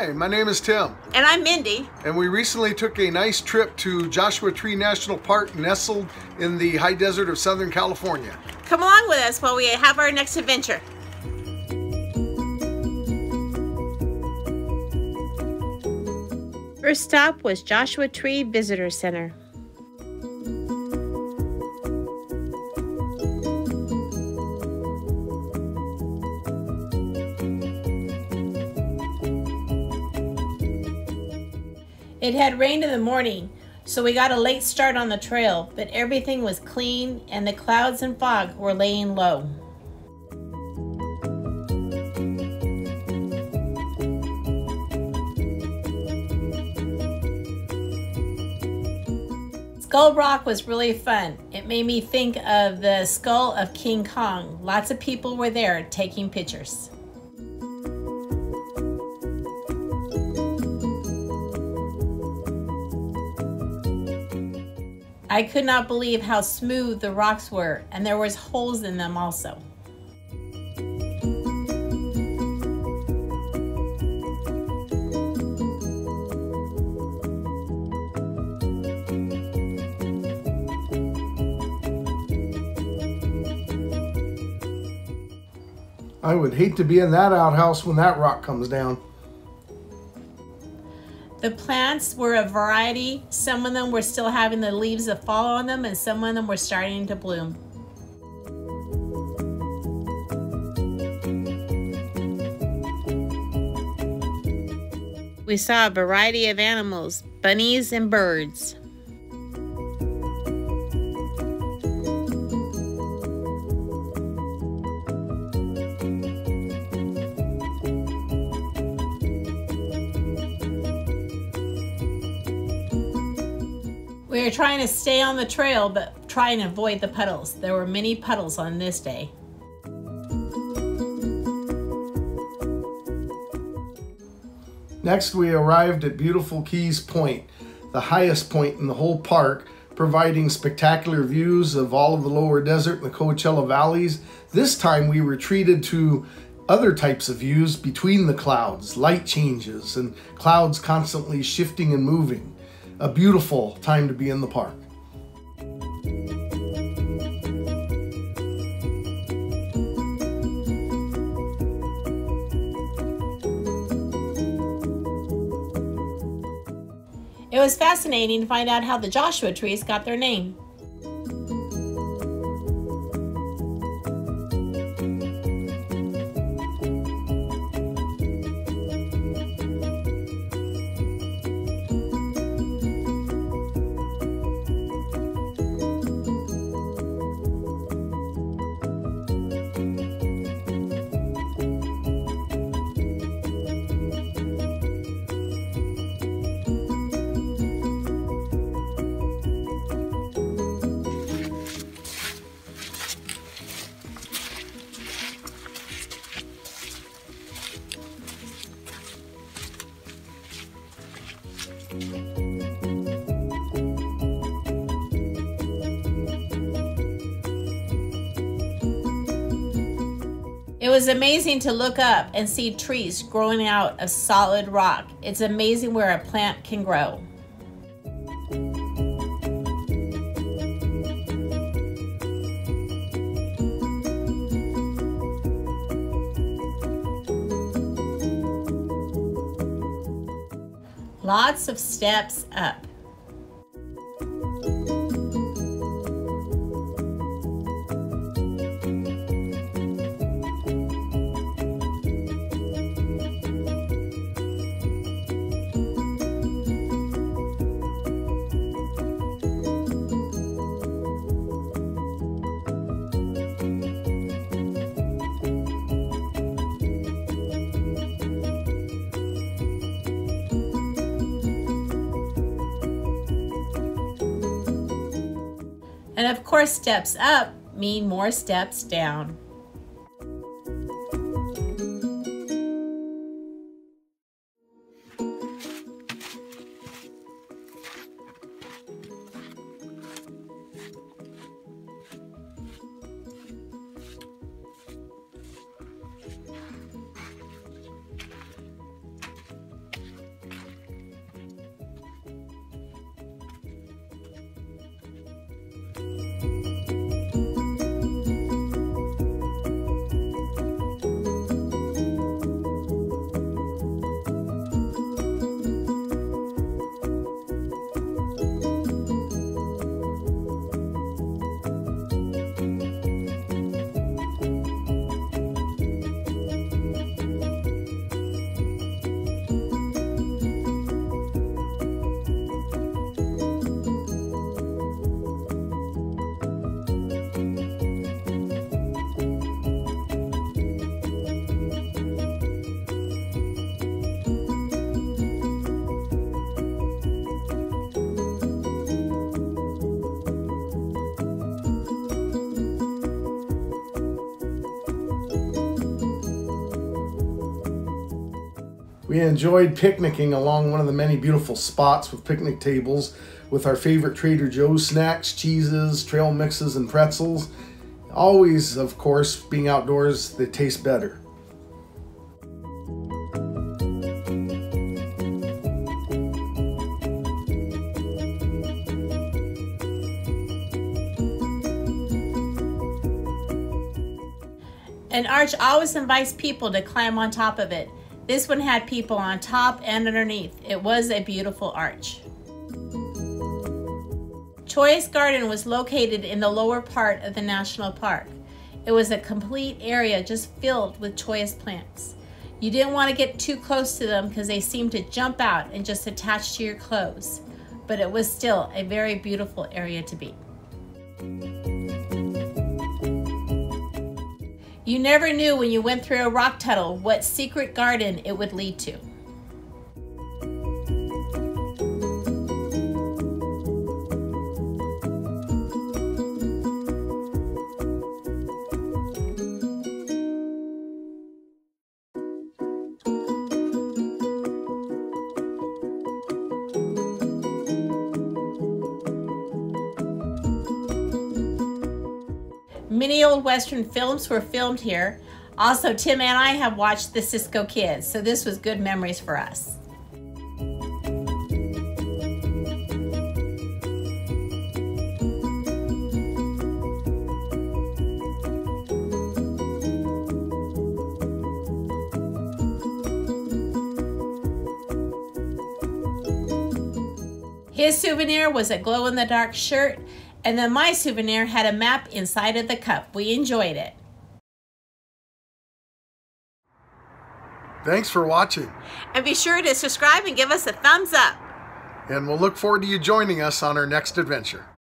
Hi, my name is Tim. And I'm Mindi. And we recently took a nice trip to Joshua Tree National Park nestled in the high desert of Southern California. Come along with us while we have our next adventure. First stop was Joshua Tree Visitor Center. It had rained in the morning, so we got a late start on the trail, but everything was clean and the clouds and fog were laying low. Skull Rock was really fun. It made me think of the skull of King Kong. Lots of people were there taking pictures. I could not believe how smooth the rocks were, and there was holes in them also. I would hate to be in that outhouse when that rock comes down. The plants were a variety. Some of them were still having the leaves that fall on them and some of them were starting to bloom. We saw a variety of animals, bunnies and birds. We were trying to stay on the trail, but try and avoid the puddles. There were many puddles on this day. Next, we arrived at beautiful Keys Point, the highest point in the whole park, providing spectacular views of all of the lower desert and the Coachella valleys. This time we were treated to other types of views between the clouds, light changes, and clouds constantly shifting and moving a beautiful time to be in the park. It was fascinating to find out how the Joshua trees got their name. It was amazing to look up and see trees growing out of solid rock. It's amazing where a plant can grow. Lots of steps up. And of course, steps up mean more steps down. Bye. We enjoyed picnicking along one of the many beautiful spots with picnic tables with our favorite Trader Joe's snacks, cheeses, trail mixes, and pretzels. Always, of course, being outdoors, they taste better. An arch always invites people to climb on top of it. This one had people on top and underneath. It was a beautiful arch. Cholla Garden was located in the lower part of the national park. It was a complete area just filled with cholla plants. You didn't want to get too close to them because they seemed to jump out and just attach to your clothes, but it was still a very beautiful area to be. You never knew when you went through a rock tunnel what secret garden it would lead to. Many old Western films were filmed here. Also, Tim and I have watched the Cisco Kids, so this was good memories for us. His souvenir was a glow in the dark shirt and then my souvenir had a map inside of the cup. We enjoyed it. Thanks for watching. And be sure to subscribe and give us a thumbs up. And we'll look forward to you joining us on our next adventure.